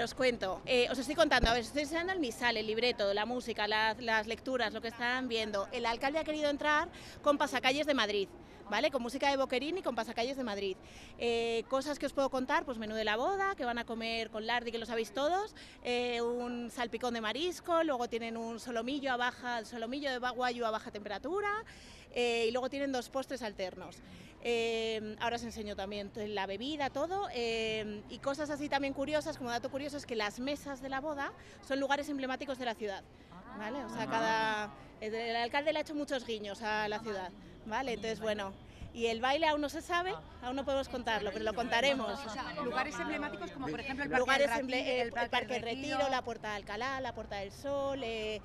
Os cuento, eh, os estoy contando, a ver, estoy enseñando el misal, el libreto, la música, las lecturas, lo que están viendo. El alcalde ha querido entrar con pasacalles de Madrid. ¿Vale? Con música de Boquerín y con pasacalles de Madrid. Eh, cosas que os puedo contar, pues menú de la boda, que van a comer con lardi, que lo sabéis todos, eh, un salpicón de marisco, luego tienen un solomillo a baja, solomillo de baguayo a baja temperatura, eh, y luego tienen dos postres alternos. Ahora os enseño también la bebida, todo, y cosas así también curiosas, como dato curioso, es que las mesas de la boda son lugares emblemáticos de la ciudad. ¿Vale? O sea, cada, el, el alcalde le ha hecho muchos guiños a la ciudad. ¿Vale? Entonces, bueno, y el baile aún no se sabe, aún no podemos contarlo, pero lo contaremos. O sea, lugares emblemáticos como por ejemplo el Parque Lugares del Retiro, el, el Parque del Retiro, la Puerta de Alcalá, la Puerta del Sol, eh,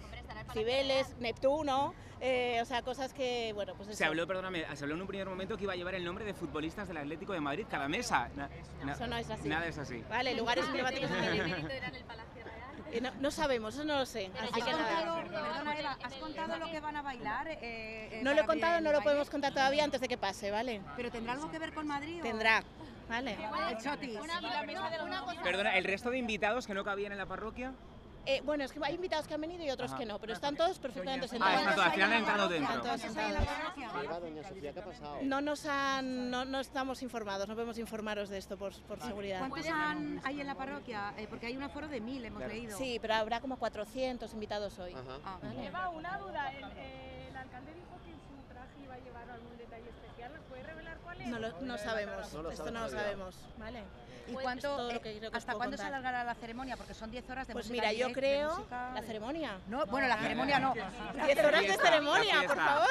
Cibeles, Neptuno, eh, o sea, cosas que, bueno, pues Se eso. habló, perdóname, se habló en un primer momento que iba a llevar el nombre de futbolistas del Atlético de Madrid cada mesa. Na- na- Eso no es así. Nada es así. Vale, lugares emblemáticos. Eh, no, no sabemos, eso no lo sé. Así ¿Has que nada. Perdona Eva, ¿has contado lo que van a bailar? eh, eh, No lo he contado, no lo podemos contar todavía antes de que pase, ¿vale? ¿Pero tendrá algo que ver con Madrid? o- Tendrá, ¿vale? El chotis. Perdona, ¿el resto de invitados que no cabían en la parroquia? Eh, bueno, es que hay invitados que han venido y otros Ajá. que no, pero están todos perfectamente Ah, sentados. están todos, al final han entrado Están dentro. No nos han, no, no estamos informados, no podemos informaros de esto por, por seguridad. ¿Cuántos han- hay en la parroquia? Eh, porque hay un aforo de mil, hemos leído. Sí, pero habrá como 400 invitados hoy. Ajá. Ah. Vale. Eva, una duda. El, el alcalde dijo que en su traje iba a llevar algún detalle especial. ¿Nos puede revelar cuál es? No, lo, no sabemos, No lo esto no lo sabemos, ¿vale? ¿Y Pues cuánto, eh, hasta cuándo se alargará la ceremonia? Porque son 10 horas de Pues música mira, yo creo... música- ¿La ceremonia? No, bueno, la ceremonia no. 10 horas de ceremonia, por favor.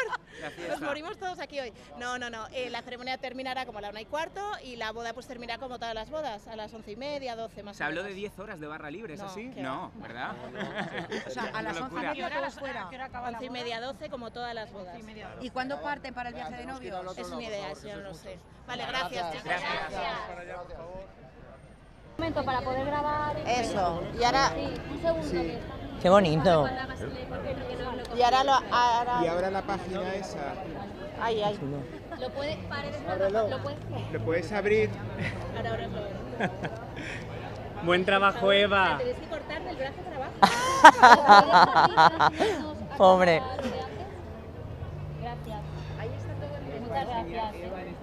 Nos morimos todos aquí hoy. No, no, no. eh, la ceremonia terminará como a la una y cuarto y la boda pues terminará como todas las bodas, a las once y media, 12 más Se o habló menos. de 10 horas de barra libre, ¿es No, así? No, ¿verdad? O sea, a las 11 y media todos fuera. Once y media, 12 como todas las bodas. ¿Y cuándo parten para el viaje de novios? Es una idea, eso yo no lo sé. Vale, gracias, chicos. Un momento para poder grabar. Eso, y ahora, Sí, un segundo. Qué bonito. El- y ahora lo, ahora, Y ahora la página esa, ay, ay, Lo puedes paredes lo puedes ¿lo puedes abrir? ahora, ahora lo Buen trabajo, Eva. Tenéis que cortar del brazo para abajo. Pobre. Gracias. Ahí está todo el Muchas gracias.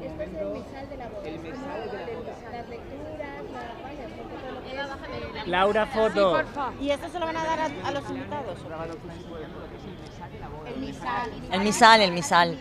Este es el misal de la boda. El misal de la boda. Las lecturas, la, vaya, un poco todo lo que Eva, es. bájame. Laura, foto. ¿Y esto se lo van a dar a, a los invitados? El misal. El misal, el misal.